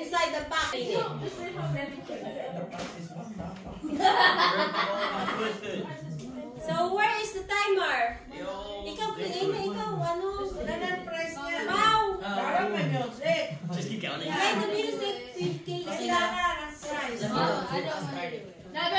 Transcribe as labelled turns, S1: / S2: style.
S1: inside the box.
S2: The box is dollar.
S1: So where is the timer?
S3: Yo.
S1: Ikaw, Ina, ikaw, ano?
S4: Ganun price niya.
S1: Wow!
S4: Parang may music.
S3: Just keep counting.
S1: Play the music, 50 sila.
S4: Kailangan ang price.
S5: Ano? I.